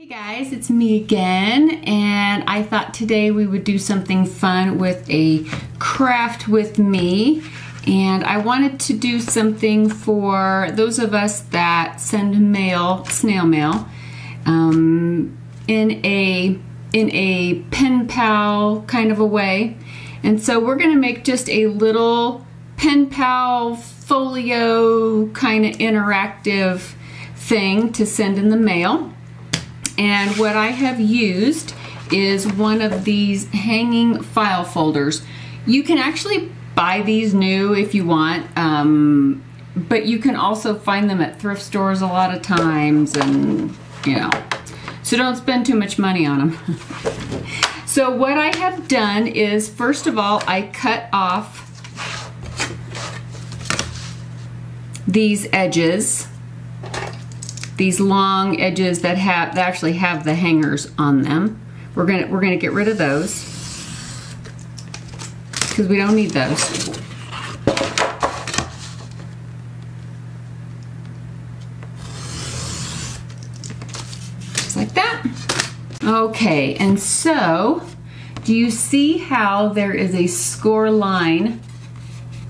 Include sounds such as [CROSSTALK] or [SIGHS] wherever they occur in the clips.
Hey guys, it's me again, and I thought today we would do something fun with a craft with me. And I wanted to do something for those of us that send mail, snail mail, um, in a in a pen pal kind of a way. And so we're going to make just a little pen pal folio kind of interactive thing to send in the mail. And what I have used is one of these hanging file folders. You can actually buy these new if you want, um, but you can also find them at thrift stores a lot of times and, you know, so don't spend too much money on them. [LAUGHS] so what I have done is, first of all, I cut off these edges these long edges that have that actually have the hangers on them. We're gonna we're gonna get rid of those because we don't need those. Just like that. Okay, and so do you see how there is a score line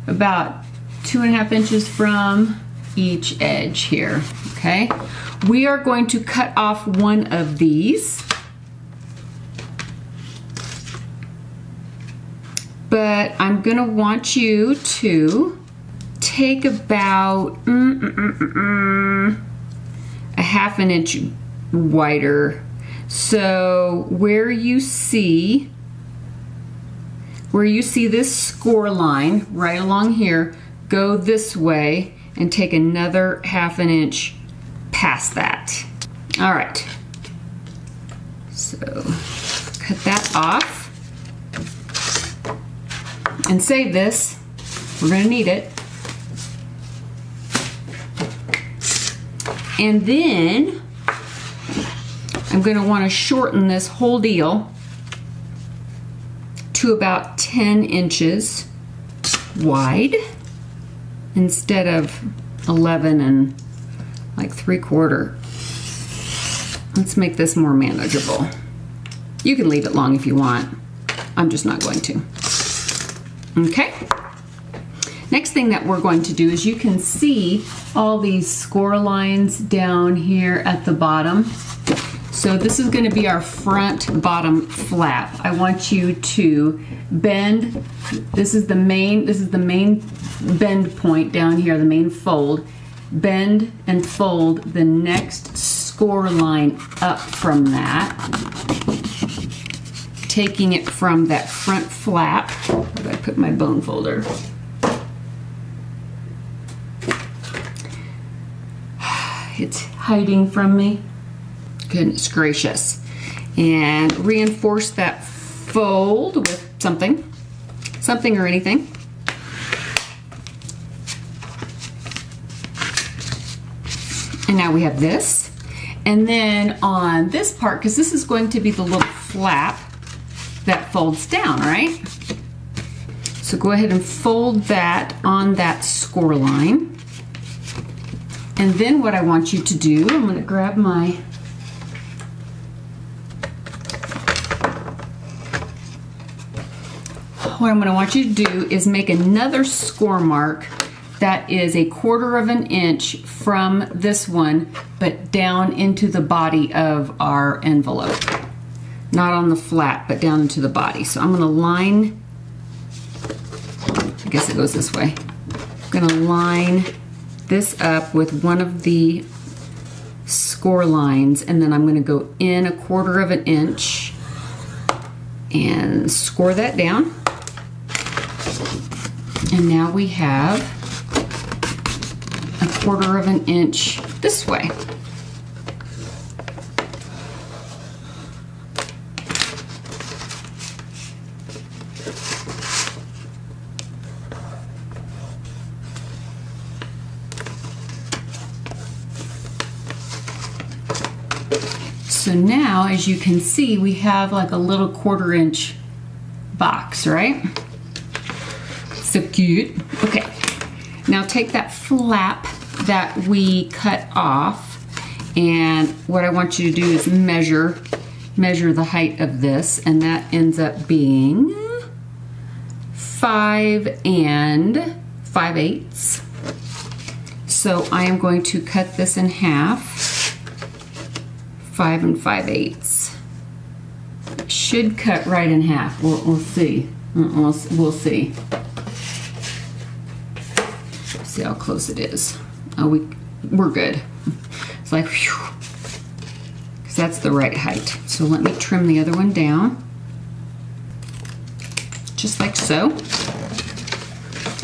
about two and a half inches from each edge here, okay? We are going to cut off one of these. But I'm gonna want you to take about mm, mm, mm, a half an inch wider. So where you see where you see this score line right along here, go this way and take another half an inch past that. All right, so cut that off and save this. We're gonna need it. And then I'm gonna wanna shorten this whole deal to about 10 inches wide instead of 11 and like three quarter. Let's make this more manageable. You can leave it long if you want. I'm just not going to. Okay. Next thing that we're going to do is you can see all these score lines down here at the bottom. So this is going to be our front bottom flap. I want you to bend, this is the main, this is the main bend point down here, the main fold. Bend and fold the next score line up from that. Taking it from that front flap, where did I put my bone folder? [SIGHS] It's hiding from me. Goodness gracious. And reinforce that fold with something, something or anything. And now we have this. And then on this part, because this is going to be the little flap that folds down, right? So go ahead and fold that on that score line. And then what I want you to do, I'm gonna grab my what I'm going to want you to do is make another score mark that is a quarter of an inch from this one, but down into the body of our envelope. Not on the flat, but down into the body. So I'm going to line, I guess it goes this way. I'm going to line this up with one of the score lines, and then I'm going to go in a quarter of an inch and score that down. And now we have a quarter of an inch this way. So now, as you can see, we have like a little quarter inch box, right? Cute. Okay, now take that flap that we cut off And what I want you to do is measure measure the height of this and that ends up being five and five eighths. So I am going to cut this in half, five and five eighths. Should cut right in half. We'll, we'll see. Mm, we'll, we'll see. See how close it is. Oh, we we're good. It's like, because that's the right height. So let me trim the other one down, just like so.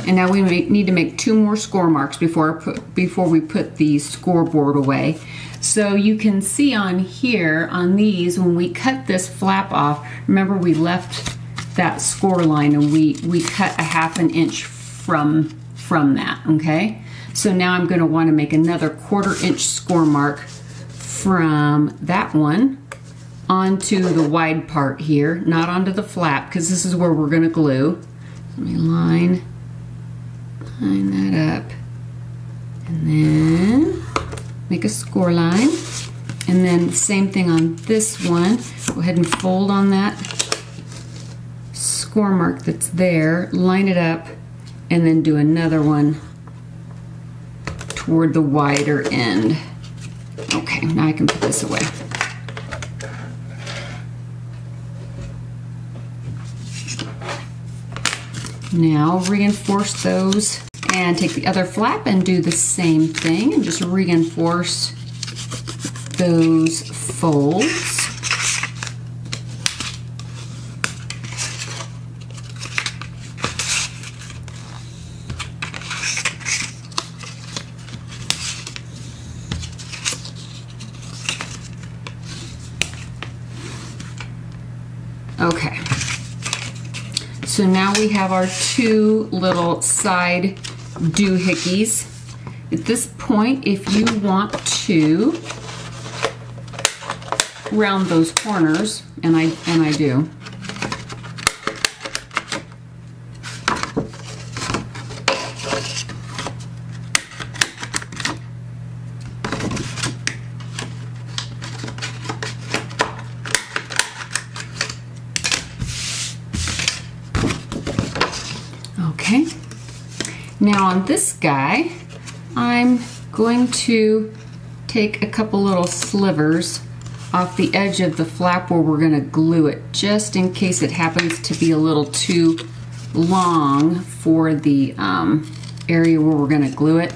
And now we need to make two more score marks before, before we put the scoreboard away. So you can see on here, on these, when we cut this flap off, remember we left that score line and we, we cut a half an inch from, from that, okay? So now I'm gonna wanna make another quarter inch score mark from that one onto the wide part here, not onto the flap, because this is where we're gonna glue. Let me line line that up and then make a score line and then same thing on this one go ahead and fold on that score mark that's there line it up and then do another one toward the wider end okay now I can put this away Now reinforce those and take the other flap and do the same thing and just reinforce those folds. Okay. So now we have our two little side doohickeys. At this point, if you want to round those corners, and I, and I do, Okay. Now on this guy, I'm going to take a couple little slivers off the edge of the flap where we're gonna glue it, just in case it happens to be a little too long for the um, area where we're gonna glue it.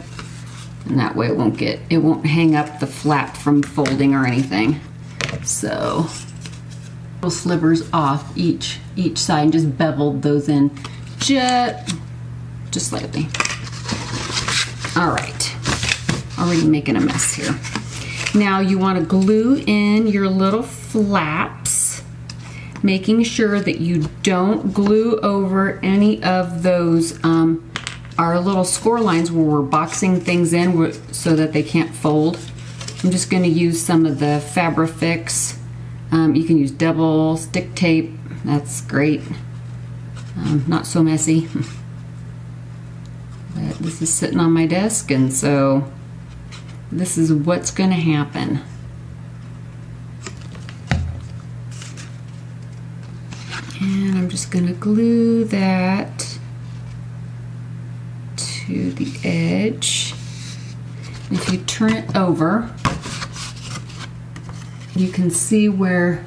And that way it won't get, it won't hang up the flap from folding or anything. So, little slivers off each, each side and just beveled those in just, just slightly. All right, already making a mess here. Now you want to glue in your little flaps, making sure that you don't glue over any of those, um, our little score lines where we're boxing things in so that they can't fold. I'm just going to use some of the Fabrifix. Um, you can use double stick tape, that's great. Um, not so messy. [LAUGHS] this is sitting on my desk and so this is what's going to happen. And I'm just going to glue that to the edge. If you turn it over, you can see where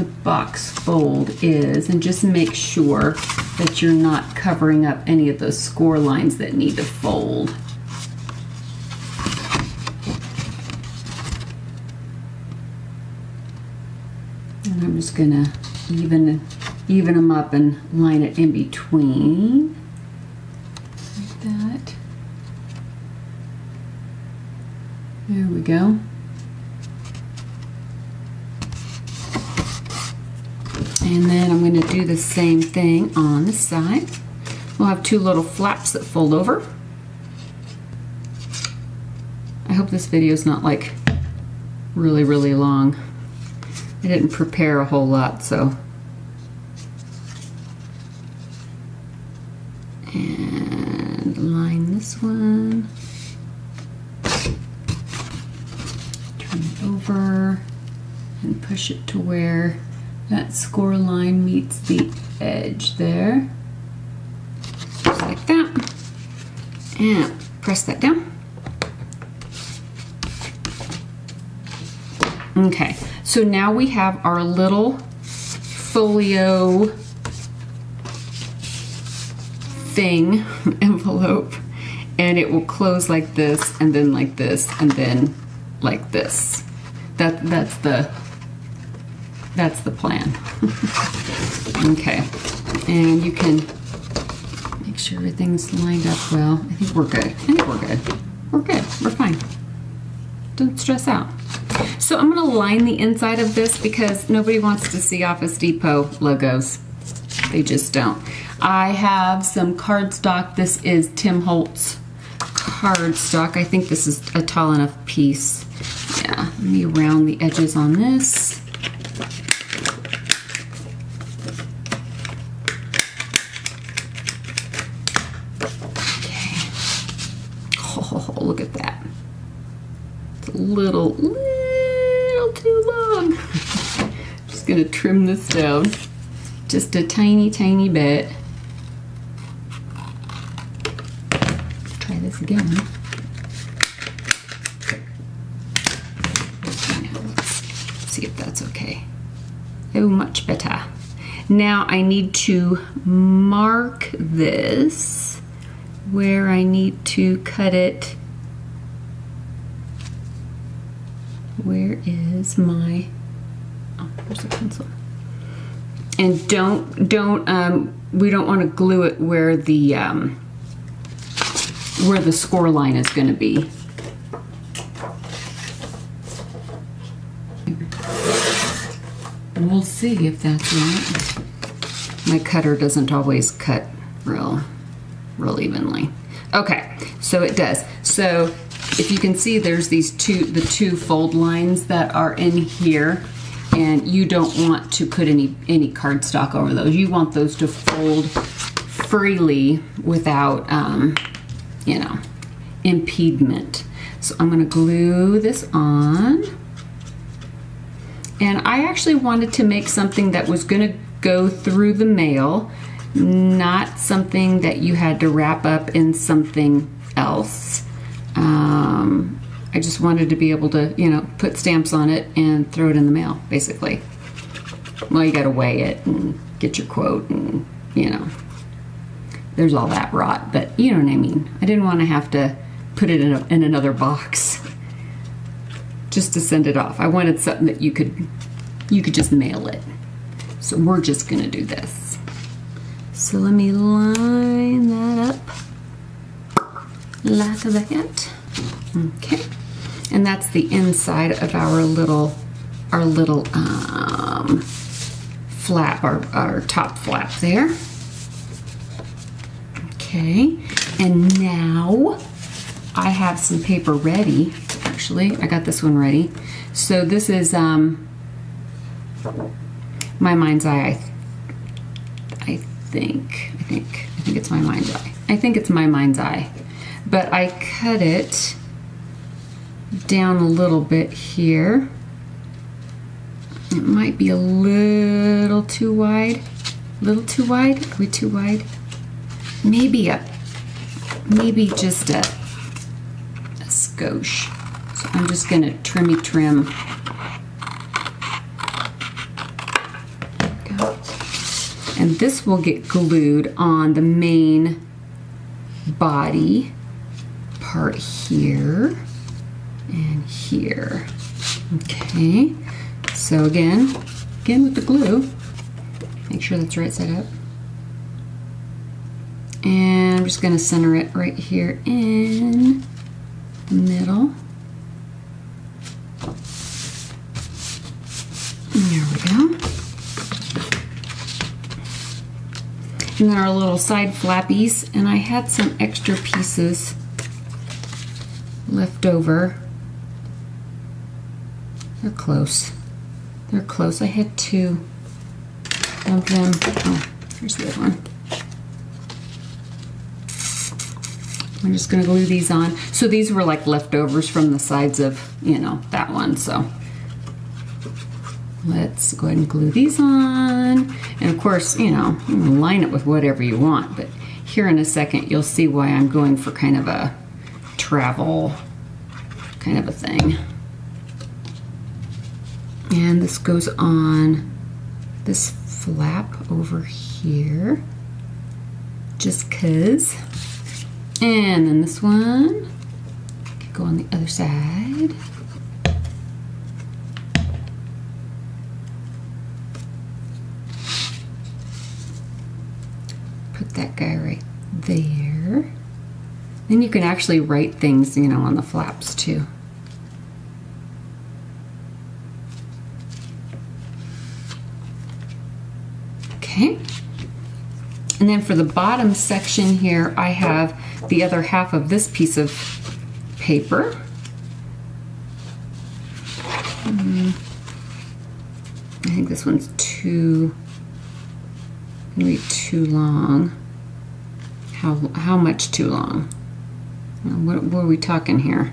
the box fold is and just make sure that you're not covering up any of those score lines that need to fold. And I'm just gonna even even them up and line it in between like that. There we go. And then I'm going to do the same thing on the side. We'll have two little flaps that fold over. I hope this video is not like really, really long. I didn't prepare a whole lot, so. And line this one. Turn it over and push it to where that score line meets the edge there. Just like that. And press that down. Okay, so now we have our little folio thing [LAUGHS] envelope and it will close like this and then like this and then like this. That that's the that's the plan. [LAUGHS] okay. And you can make sure everything's lined up well. I think we're good. I think we're good. We're good. We're fine. Don't stress out. So I'm going to line the inside of this because nobody wants to see Office Depot logos. They just don't. I have some cardstock. This is Tim Holtz cardstock. I think this is a tall enough piece. Yeah, let me round the edges on this. Okay. Oh, look at that. It's a little, little too long. Just gonna trim this down just a tiny, tiny bit. Try this again. See if that's okay. Oh, much better. Now I need to mark this where I need to cut it. Where is my, oh, there's a pencil and don't don't um, we don't want to glue it where the um, where the score line is going to be. We'll see if that's right. My cutter doesn't always cut real real evenly. Okay, so it does. So if you can see there's these two the two fold lines that are in here and you don't want to put any any cardstock over those. You want those to fold freely without, um, you know, impediment. So I'm going to glue this on. And I actually wanted to make something that was going to go through the mail, not something that you had to wrap up in something else. Um, I just wanted to be able to, you know, put stamps on it and throw it in the mail, basically. Well, you got to weigh it and get your quote and, you know, there's all that rot, but you know what I mean. I didn't want to have to put it in, a, in another box [LAUGHS] just to send it off. I wanted something that you could, you could just mail it. So we're just going to do this. So let me line that up like that. Okay. And that's the inside of our little our little um, flap our, our top flap there. Okay. And now I have some paper ready actually. I got this one ready. So this is um, my mind's eye I, I think I think I think it's my mind's eye. I think it's my mind's eye but I cut it down a little bit here. It might be a little too wide. A little too wide? Are we too wide? Maybe a, maybe just a, a skosh. So I'm just gonna trimmy trim. And this will get glued on the main body part here and here. Okay, so again, again with the glue, make sure that's right side up. And I'm just gonna center it right here in the middle. There we go. And then our little side flappies, and I had some extra pieces left over they're close. They're close. I had two of them. Oh, here's the other one. I'm just gonna glue these on. So these were like leftovers from the sides of, you know, that one, so. Let's go ahead and glue these on. And of course, you know, you line it with whatever you want, but here in a second, you'll see why I'm going for kind of a travel kind of a thing. And this goes on this flap over here, just cause. And then this one, go on the other side. Put that guy right there. Then you can actually write things, you know, on the flaps too. Okay. And then for the bottom section here, I have the other half of this piece of paper. Hmm. I think this one's too, gonna be too long. How, how much too long? What, what are we talking here?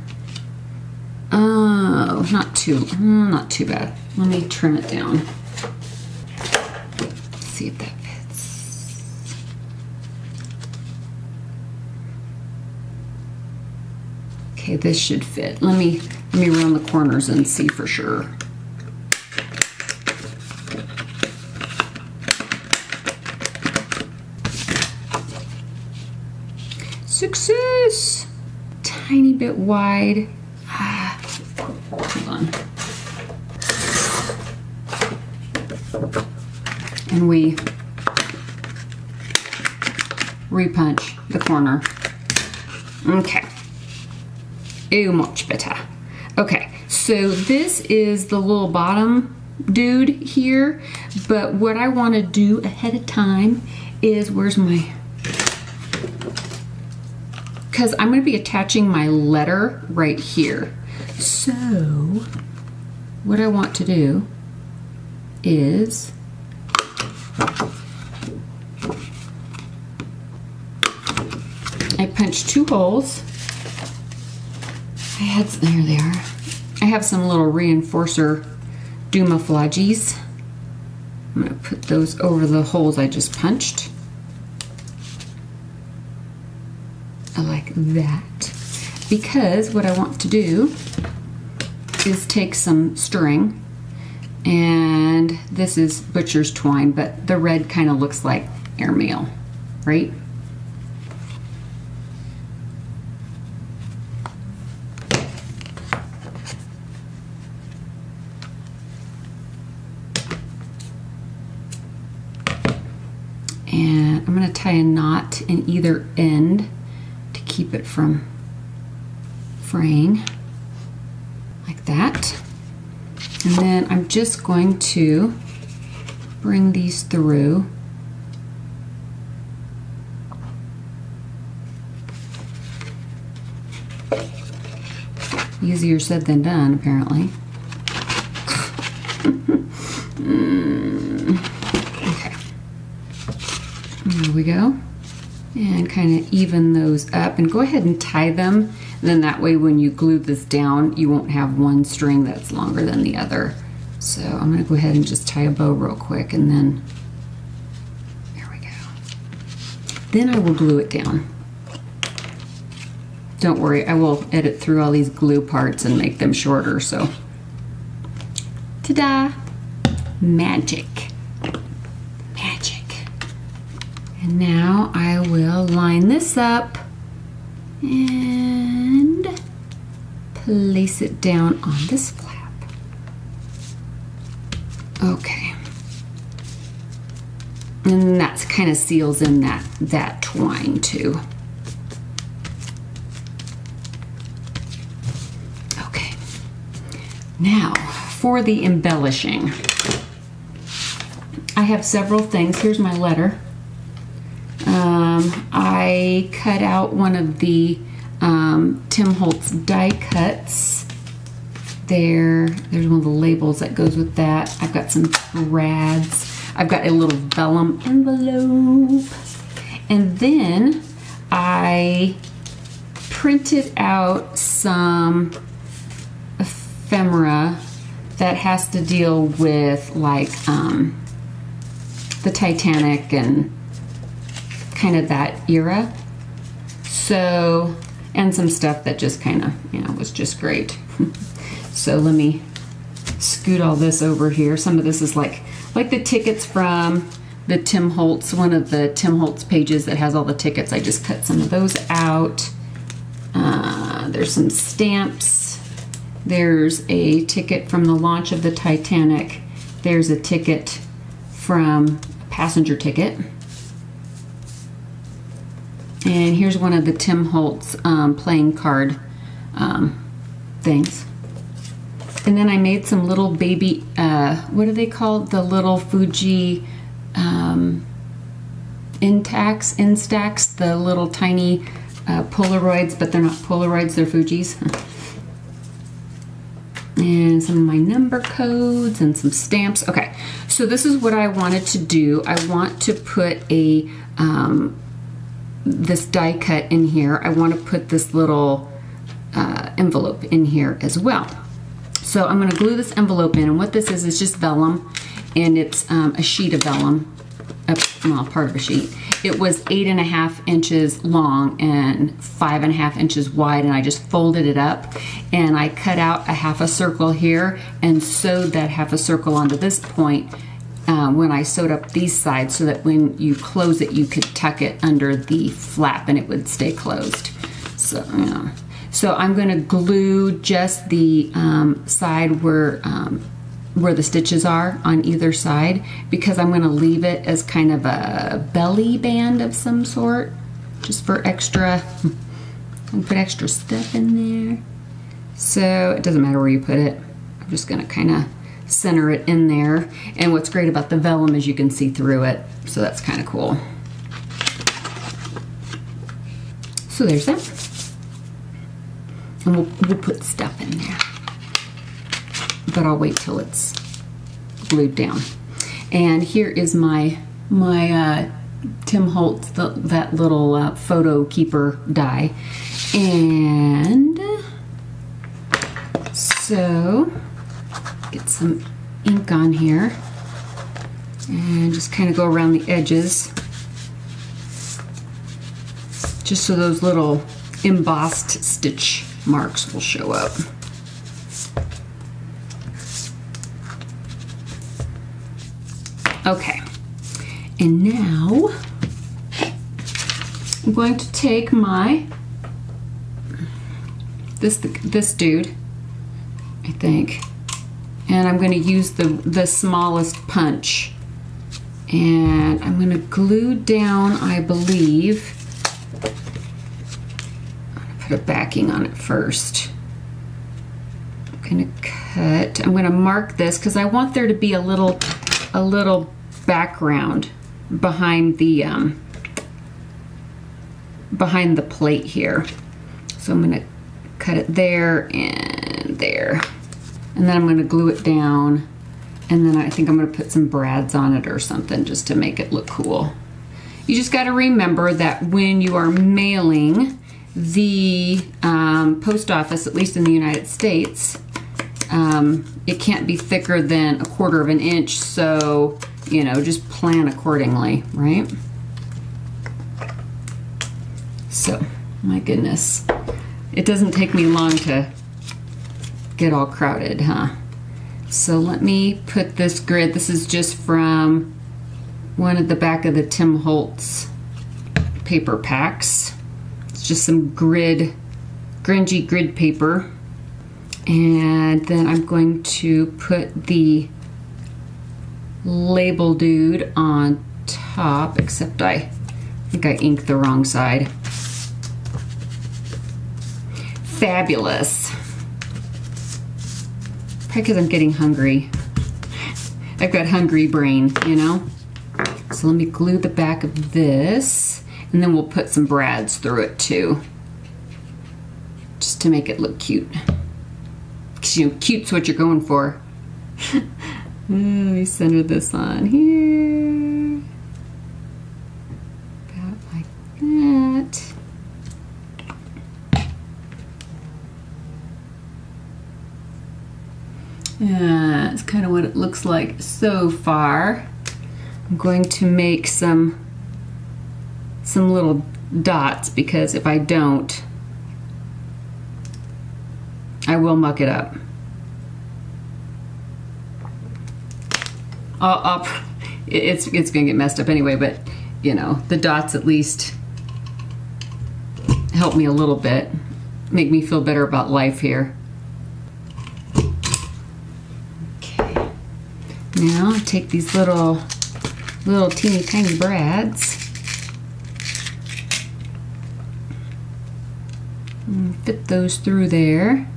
Oh, not too, mm, not too bad. Let me trim it down. see if that fits. Okay, this should fit. Let me let me round the corners and see for sure. Success! Tiny bit wide. Ah, hold on. And we repunch the corner. Okay. Ooh, much better. Okay, so this is the little bottom dude here, but what I want to do ahead of time is, where's my because I'm going to be attaching my letter right here. So what I want to do is I punched two holes. I had, there they are. I have some little reinforcer Dumaflages. I'm going to put those over the holes I just punched. Like that. Because what I want to do is take some string and this is butcher's twine but the red kind of looks like airmail right? And I'm going to tie a knot in either end keep it from fraying like that. And then I'm just going to bring these through. Easier said than done, apparently. Mm. [LAUGHS] okay. There we go and kind of even those up and go ahead and tie them. And then that way when you glue this down you won't have one string that's longer than the other. So I'm going to go ahead and just tie a bow real quick and then there we go. Then I will glue it down. Don't worry I will edit through all these glue parts and make them shorter so. Ta-da! Magic And now I will line this up and place it down on this flap. Okay. And that kind of seals in that, that twine too. Okay. Now for the embellishing. I have several things. Here's my letter. Um, I cut out one of the um, Tim Holtz die cuts. There, there's one of the labels that goes with that. I've got some brads. I've got a little vellum envelope. And then I printed out some ephemera that has to deal with like um, the Titanic and kind of that era. So, and some stuff that just kind of, you know, was just great. [LAUGHS] so let me scoot all this over here. Some of this is like, like the tickets from the Tim Holtz, one of the Tim Holtz pages that has all the tickets. I just cut some of those out. Uh, there's some stamps. There's a ticket from the launch of the Titanic. There's a ticket from a passenger ticket. And here's one of the Tim Holtz um, playing card um, things. And then I made some little baby, uh, what are they called? The little Fuji um, Instax, the little tiny uh, Polaroids, but they're not Polaroids, they're Fuji's. [LAUGHS] and some of my number codes and some stamps. Okay, so this is what I wanted to do. I want to put a um, this die cut in here. I want to put this little uh, envelope in here as well. So I'm going to glue this envelope in, and what this is is just vellum, and it's um, a sheet of vellum, a, well, part of a sheet. It was eight and a half inches long and five and a half inches wide, and I just folded it up, and I cut out a half a circle here and sewed that half a circle onto this point um, when I sewed up these sides so that when you close it, you could tuck it under the flap and it would stay closed. So, yeah. So I'm going to glue just the um, side where um, where the stitches are on either side because I'm going to leave it as kind of a belly band of some sort just for extra [LAUGHS] and put extra stuff in there so it doesn't matter where you put it I'm just going to kind of center it in there and what's great about the vellum is you can see through it so that's kind of cool so there's that and we'll, we'll put stuff in there. But I'll wait till it's glued down. And here is my my uh, Tim Holtz, the, that little uh, photo keeper die. And so, get some ink on here and just kind of go around the edges just so those little embossed stitch marks will show up. Okay, and now I'm going to take my, this, this dude, I think, and I'm going to use the, the smallest punch. And I'm going to glue down, I believe, put a backing on it first. I'm gonna cut, I'm gonna mark this because I want there to be a little, a little background behind the, um, behind the plate here. So I'm gonna cut it there and there. And then I'm gonna glue it down and then I think I'm gonna put some brads on it or something just to make it look cool. You just gotta remember that when you are mailing, the um, post office, at least in the United States, um, it can't be thicker than a quarter of an inch, so, you know, just plan accordingly, right? So, my goodness. It doesn't take me long to get all crowded, huh? So let me put this grid. This is just from one at the back of the Tim Holtz paper packs It's just some grid, grungy grid paper. And then I'm going to put the label dude on top, except I think I inked the wrong side. Fabulous. Probably because I'm getting hungry. I've got hungry brain, you know? So let me glue the back of this. And then we'll put some brads through it too, just to make it look cute. Because you know, cute's what you're going for. [LAUGHS] Let me center this on here. About like that. Yeah, kind of what it looks like so far. I'm going to make some some little dots because if I don't, I will muck it up. I'll, I'll, it's it's gonna get messed up anyway, but you know the dots at least help me a little bit, make me feel better about life here. Now take these little little teeny tiny brads. And fit those through there.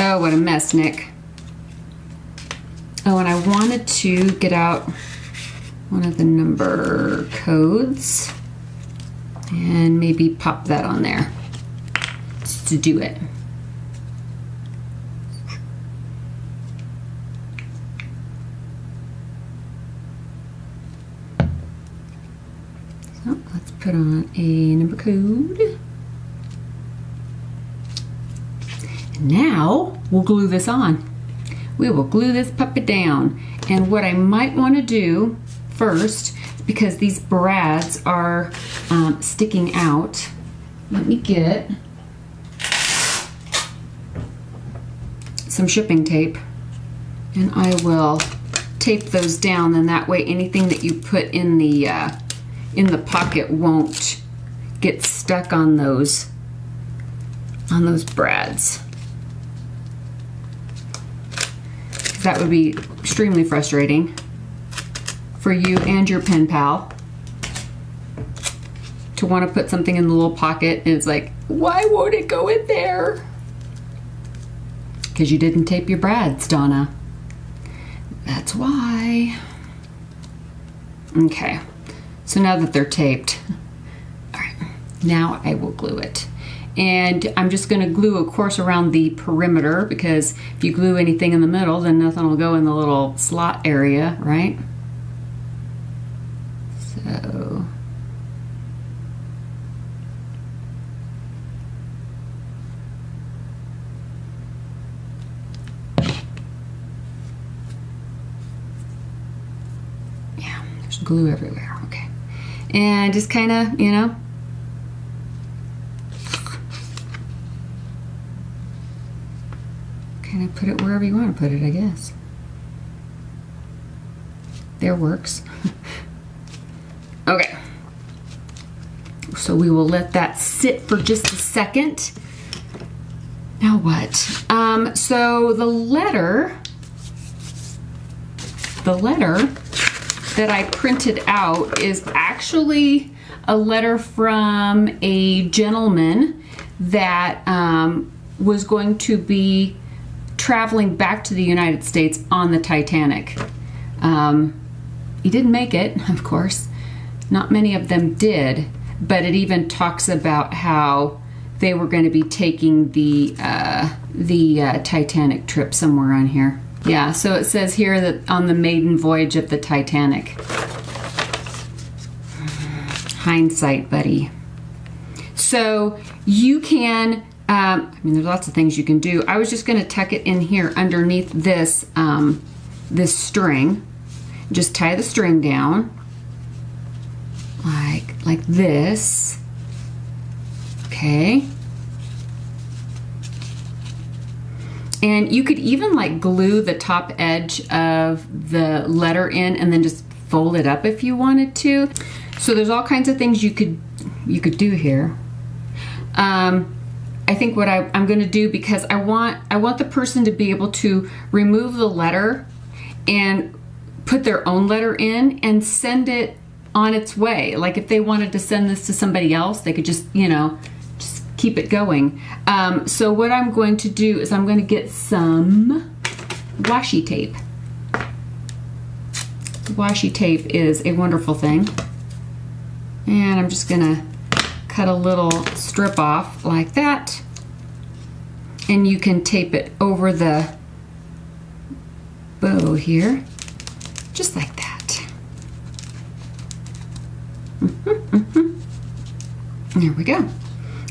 Oh, what a mess, Nik. Oh, and I wanted to get out one of the number codes and maybe pop that on there just to do it. So let's put on a number code. Now we'll glue this on. We will glue this puppy down. And what I might want to do first, because these brads are um, sticking out, let me get some shipping tape and I will tape those down and that way anything that you put in the uh, in the pocket won't get stuck on those on those brads. That would be extremely frustrating for you and your pen pal to want to put something in the little pocket and it's like, why won't it go in there? Because you didn't tape your brads, Donna. That's why. Okay, so now that they're taped, all right, now I will glue it and I'm just going to glue of course around the perimeter because if you glue anything in the middle then nothing will go in the little slot area right so yeah there's glue everywhere okay and just kind of you know kind of put it wherever you want to put it, I guess. There works. [LAUGHS] okay. So we will let that sit for just a second. Now what? Um, so the letter, the letter that I printed out is actually a letter from a gentleman that um, was going to be traveling back to the United States on the Titanic. Um, he didn't make it, [LAUGHS] of course. Not many of them did, but it even talks about how they were going to be taking the uh, the uh, Titanic trip somewhere on here. Yeah, so it says here that on the maiden voyage of the Titanic. Hindsight, buddy. So you can um, I mean, there's lots of things you can do. I was just going to tuck it in here underneath this, um, this string. Just tie the string down like, like this. Okay. And you could even like glue the top edge of the letter in and then just fold it up if you wanted to. So there's all kinds of things you could you could do here. Um, I think what I, am going to do because I want I want the person to be able to remove the letter and put their own letter in and send it on its way. Like if they wanted to send this to somebody else, they could just you know just keep it going. Um, so what I'm going to do is I'm going to get some washi tape. Washi tape is a wonderful thing. And I'm just going to cut a little strip off like that and you can tape it over the bow here, just like that. [LAUGHS] There we go.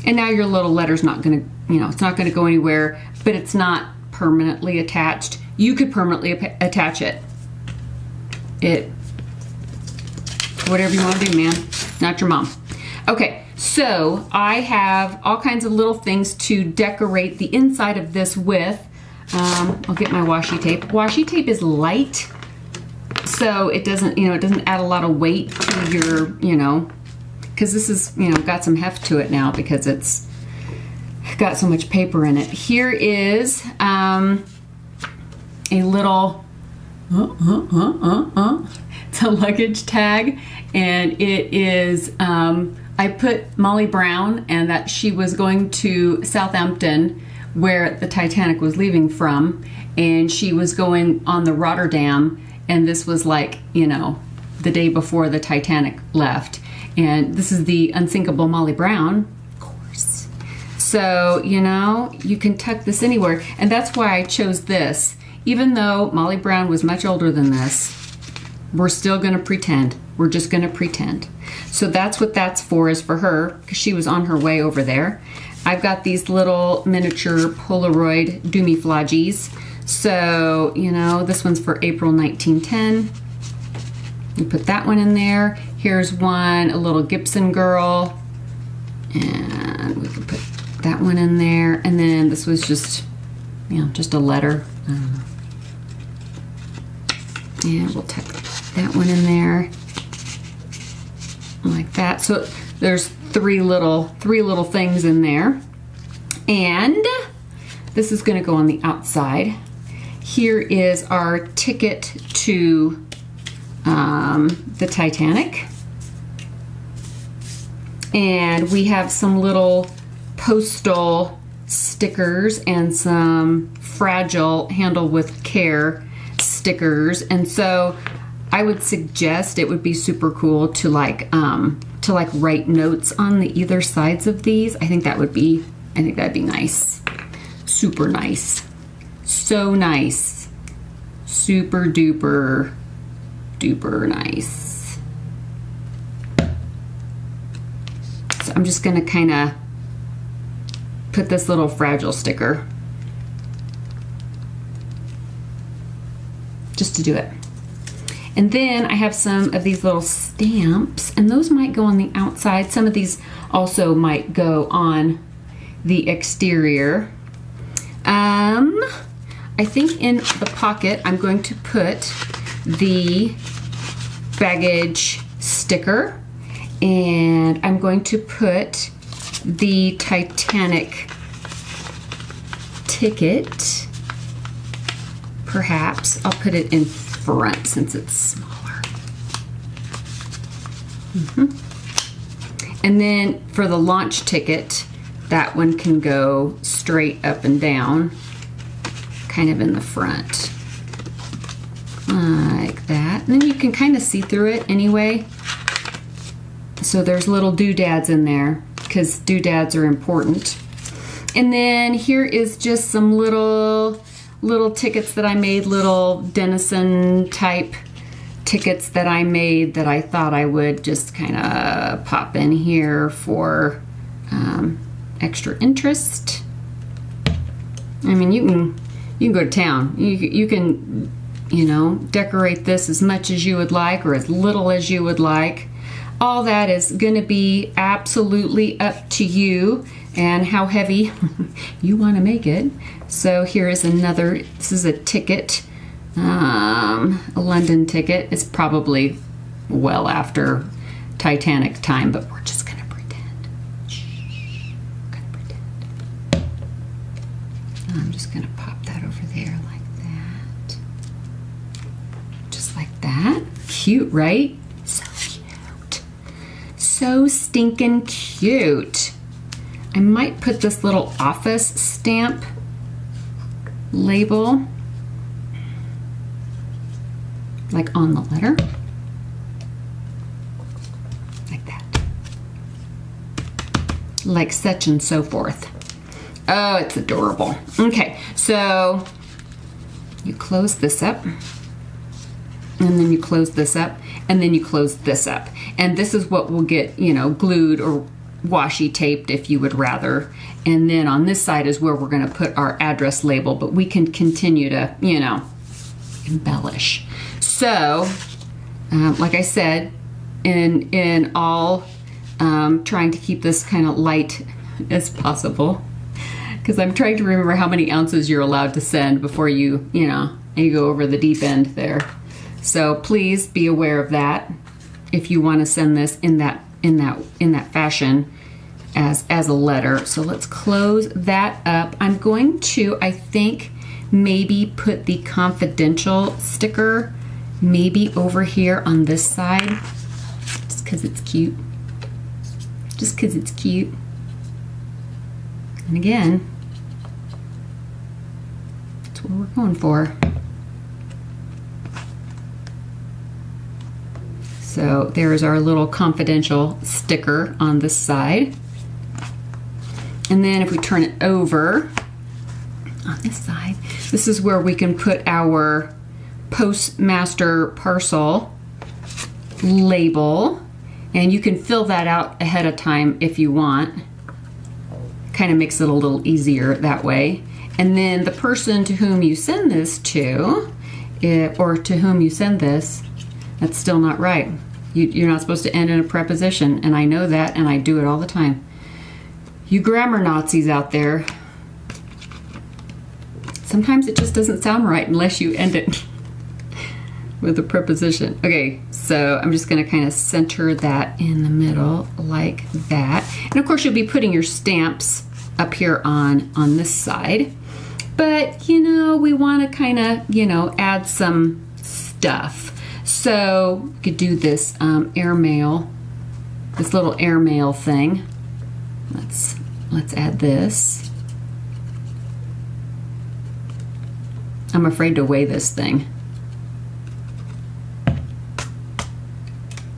And now your little letter's not gonna, you know, it's not gonna go anywhere, but it's not permanently attached. You could permanently attach it. It, whatever you wanna do, man. Not your mom. Okay, so I have all kinds of little things to decorate the inside of this with. Um, I'll get my washi tape. Washi tape is light, so it doesn't, you know, it doesn't add a lot of weight to your, you know, because this is, you know, got some heft to it now because it's got so much paper in it. Here is um, a little, uh, uh, uh, uh, uh. it's a luggage tag and it is, um, I put Molly Brown and that she was going to Southampton where the Titanic was leaving from and she was going on the Rotterdam and this was like, you know, the day before the Titanic left and this is the unsinkable Molly Brown, of course. So, you know, you can tuck this anywhere. And that's why I chose this. Even though Molly Brown was much older than this, we're still gonna pretend. We're just gonna pretend. So that's what that's for, is for her, because she was on her way over there. I've got these little miniature Polaroid Doomy. So, you know, this one's for April 1910. You put that one in there. Here's one, a little Gibson girl. And we put that one in there. And then this was just, you know, just a letter. Um, and we'll tuck that one in there like that. So there's three little, three little things in there. And this is gonna go on the outside. Here is our ticket to um, the Titanic. And we have some little postal stickers and some fragile handle with care stickers. And so I would suggest it would be super cool to like um, to like write notes on the either sides of these. I think that would be I think that'd be nice. Super nice. So nice. Super duper duper nice. So I'm just gonna kind of put this little fragile sticker just to do it. And then I have some of these little stamps and those might go on the outside. Some of these also might go on the exterior. Um, I think in the pocket I'm going to put the baggage sticker and I'm going to put the Titanic ticket. Perhaps I'll put it in front since it's smaller. Mm -hmm. and then for the launch ticket that one can go straight up and down kind of in the front like that. And then you can kind of see through it anyway. So there's little doodads in there because doodads are important. And then here is just some little little tickets that I made, little Dennison type tickets that I made that I thought I would just kind of pop in here for um, extra interest. I mean, you can you can go to town. You you can you know, decorate this as much as you would like or as little as you would like. All that is going to be absolutely up to you and how heavy [LAUGHS] you want to make it. So here is another, this is a ticket, um, a London ticket. It's probably well after Titanic time, but we're just going to pretend. I'm just going to pop that over there like that. Cute, right? So cute. So stinking cute. I might put this little office stamp label like on the letter. Like that. Like such and so forth. Oh, it's adorable. Okay, so you close this up and then you close this up and then you close this up. And this is what will get you know glued or washi taped if you would rather. And then on this side is where we're going to put our address label but we can continue to you know embellish. So um, like I said in in all um, trying to keep this kind of light as possible because I'm trying to remember how many ounces you're allowed to send before you you know you go over the deep end there so please be aware of that if you want to send this in that in that in that fashion as as a letter. So let's close that up. I'm going to I think maybe put the confidential sticker maybe over here on this side just cuz it's cute. Just cuz it's cute. And again, that's what we're going for. So there's our little confidential sticker on this side. And then if we turn it over on this side, this is where we can put our postmaster parcel label. And you can fill that out ahead of time if you want. Kind of makes it a little easier that way. And then the person to whom you send this to, eh, or to whom you send this, that's still not right. You, are not supposed to end in a preposition, and I know that, and I do it all the time. You grammar Nazis out there, sometimes it just doesn't sound right unless you end it [LAUGHS] with a preposition. Okay, so I'm just going to kind of center that in the middle like that. And of course, you'll be putting your stamps up here on, on this side. But, you know, we want to kind of, you know, add some stuff. So you could do this um, airmail, this little airmail thing. Let's let's add this. I'm afraid to weigh this thing.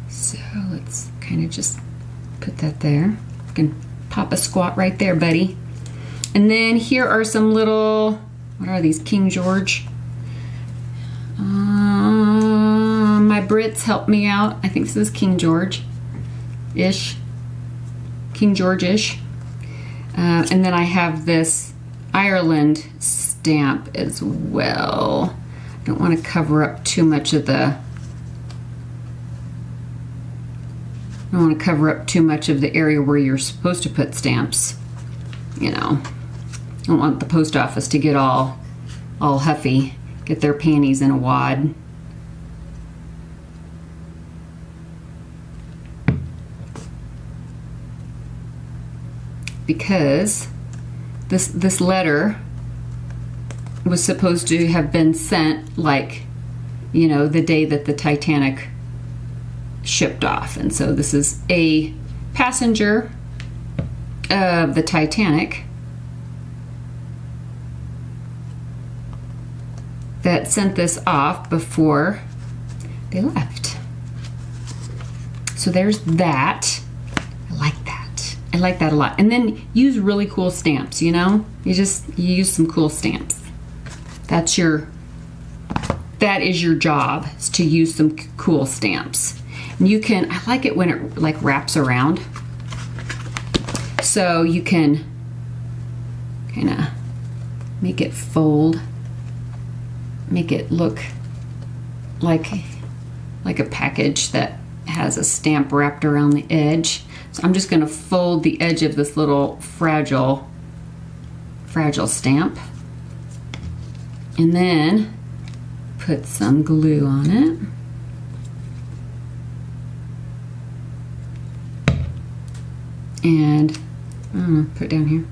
So let's kind of just put that there. You can pop a squat right there, buddy. And then here are some little, what are these, King George? My Brits help me out. I think this is King George ish. King George ish. Uh, and then I have this Ireland stamp as well. I don't want to cover up too much of the I don't want to cover up too much of the area where you're supposed to put stamps. You know, I don't want the post office to get all all huffy, get their panties in a wad. Because this this letter was supposed to have been sent like you know the day that the Titanic shipped off. And so this is a passenger of the Titanic that sent this off before they left. So there's that like that a lot. And then use really cool stamps, you know? You just you use some cool stamps. That's your that is your job is to use some cool stamps. And you can I like it when it like wraps around. So you can kind of make it fold make it look like like a package that has a stamp wrapped around the edge so I'm just going to fold the edge of this little fragile, fragile stamp. And then put some glue on it. And I don't put it down here.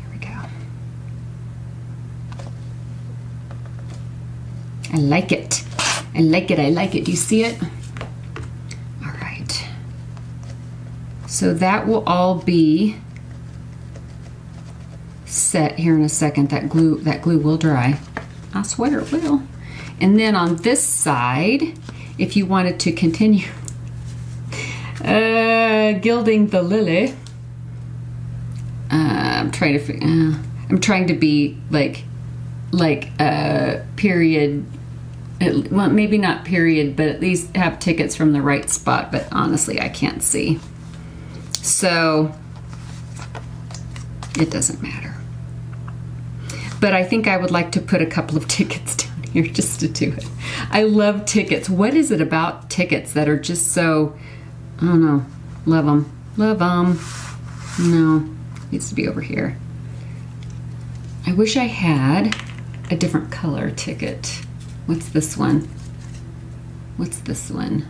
There we go. I like it. I like it, I like it. Do you see it? All right. So that will all be set here in a second. That glue, that glue will dry. I swear it will. And then on this side, if you wanted to continue [LAUGHS] uh, gilding the lily, uh, I'm trying to. Uh, I'm trying to be like, like a uh, period. Well, maybe not period, but at least have tickets from the right spot. But honestly, I can't see. So it doesn't matter. But I think I would like to put a couple of [LAUGHS] tickets down here just to do it. I love tickets. What is it about tickets that are just so, I don't know, love them. Love them. No, needs to be over here. I wish I had a different color ticket. What's this one? What's this one?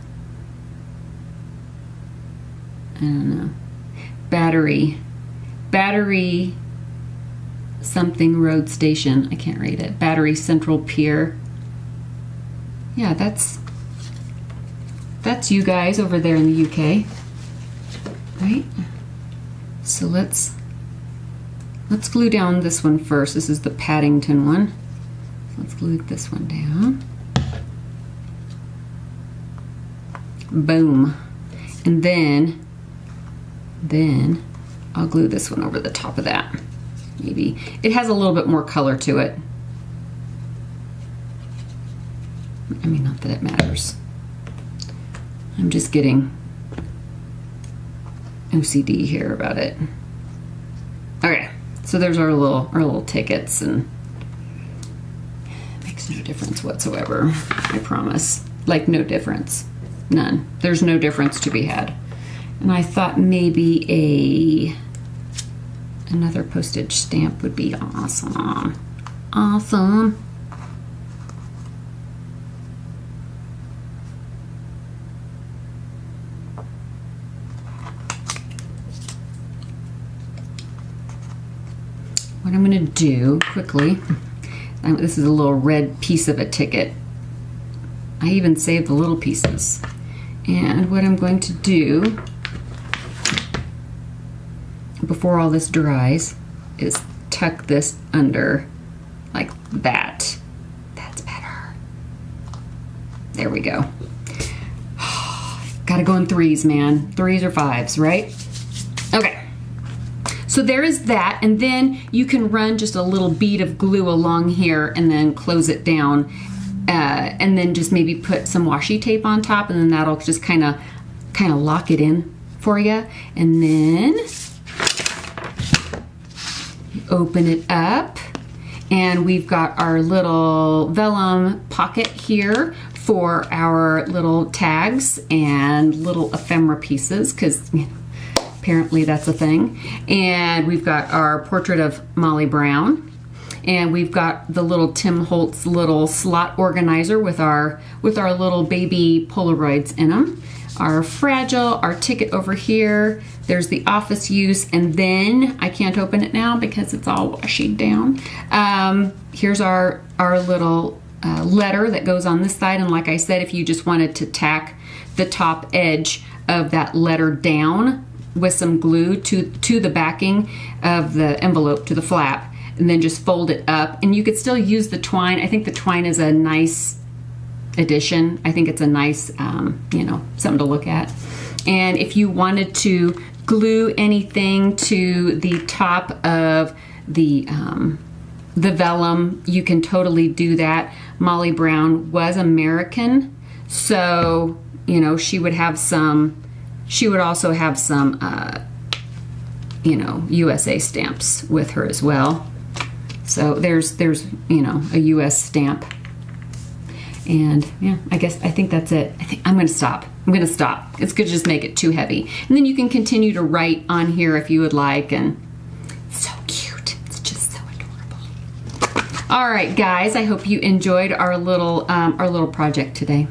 I don't know. Battery. Battery something road station. I can't read it. Battery Central Pier. Yeah, that's that's you guys over there in the UK. Right? So let's let's glue down this one first. This is the Paddington one. Let's glue this one down. Boom. And then then I'll glue this one over the top of that. Maybe. It has a little bit more color to it. I mean, not that it matters. I'm just getting OCD here about it. Okay, so there's our little our little tickets and no difference whatsoever, I promise. Like no difference. None. There's no difference to be had. And I thought maybe a another postage stamp would be awesome. Awesome. What I'm going to do quickly, this is a little red piece of a ticket. I even saved the little pieces. And what I'm going to do before all this dries is tuck this under like that. That's better. There we go. [SIGHS] Gotta go in threes, man. Threes or fives, right? So there is that, and then you can run just a little bead of glue along here and then close it down, uh, and then just maybe put some washi tape on top, and then that'll just kind of kind of lock it in for you. And then open it up and we've got our little vellum pocket here for our little tags and little ephemera pieces because you know, apparently that's a thing. And we've got our portrait of Molly Brown and we've got the little Tim Holtz little slot organizer with our with our little baby Polaroids in them our fragile, our ticket over here. There's the office use, and then I can't open it now because it's all washed down. Um, here's our, our little uh, letter that goes on this side, and like I said, if you just wanted to tack the top edge of that letter down with some glue to, to the backing of the envelope, to the flap, and then just fold it up. And you could still use the twine. I think the twine is a nice addition. I think it's a nice, um, you know, something to look at. And if you wanted to glue anything to the top of the um, the vellum, you can totally do that. Molly Brown was American, so you know she would have some. She would also have some, uh, you know, USA stamps with her as well. So there's there's you know a U.S. stamp and yeah, I guess I think that's it. I think I'm gonna stop. I'm gonna stop. It's gonna just make it too heavy. And then you can continue to write on here if you would like and so cute. It's just so adorable. All right, guys, I hope you enjoyed our little um, our little project today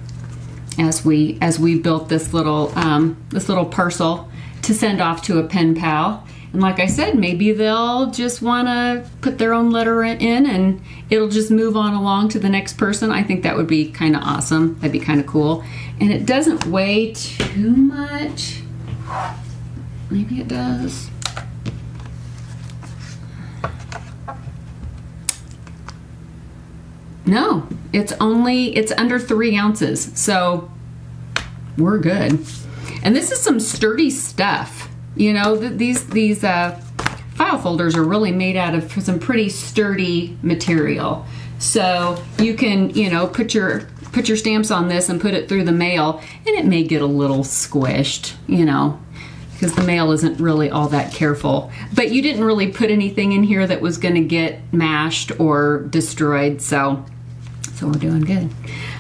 as we as we built this little um, this little parcel to send off to a pen pal. And like I said, maybe they'll just want to put their own letter in and it'll just move on along to the next person. I think that would be kind of awesome. That'd be kind of cool. And it doesn't weigh too much. Maybe it does. No, it's only, it's under three ounces. So we're good. And this is some sturdy stuff. You know, th these these uh, file folders are really made out of some pretty sturdy material. So you can, you know, put your put your stamps on this and put it through the mail and it may get a little squished, you know, because the mail isn't really all that careful. But you didn't really put anything in here that was going to get mashed or destroyed, so so we're doing good.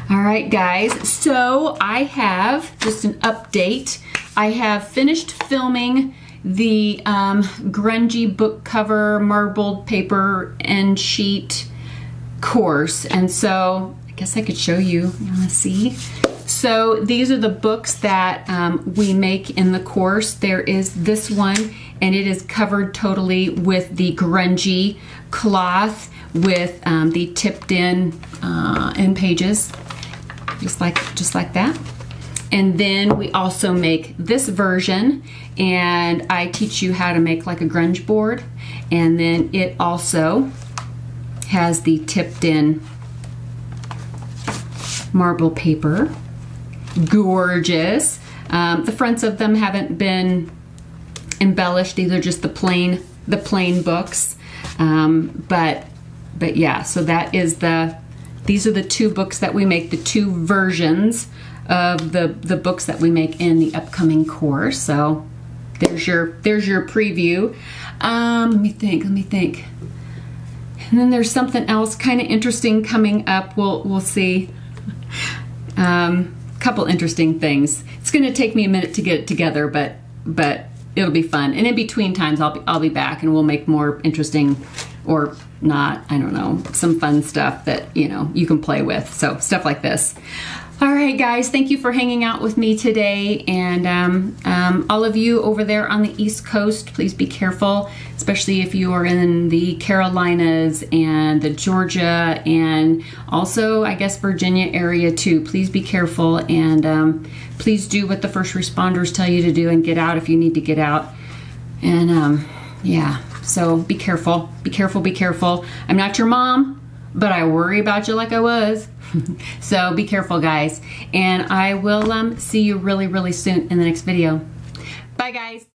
All right, guys, so I have just an update. I have finished filming the um, grungy book cover marbled paper and sheet course. And so I guess I could show you, you wanna see? So these are the books that um, we make in the course. There is this one and it is covered totally with the grungy cloth with um, the tipped in uh, end pages, just like, just like that. And then we also make this version and I teach you how to make like a grunge board. And then it also has the tipped in marble paper. Gorgeous. Um, the fronts of them haven't been embellished. These are just the plain, the plain books. Um, but, but yeah, so that is the, these are the two books that we make, the two versions of the, the books that we make in the upcoming course. So there's your, there's your preview. Um, let me think, let me think. And then there's something else kind of interesting coming up. We'll, we'll see. Um, couple interesting things. It's going to take me a minute to get it together, but, but it'll be fun. And in between times, I'll be, I'll be back and we'll make more interesting or not, I don't know, some fun stuff that, you know, you can play with. So stuff like this. All right, guys, thank you for hanging out with me today. And um, um, all of you over there on the East Coast, please be careful, especially if you are in the Carolinas and the Georgia and also, I guess, Virginia area too. Please be careful and um, please do what the first responders tell you to do and get out if you need to get out. And um, yeah, so be careful, be careful, be careful. I'm not your mom, but I worry about you like I was. [LAUGHS] so be careful, guys. And I will um, see you really, really soon in the next video. Bye, guys.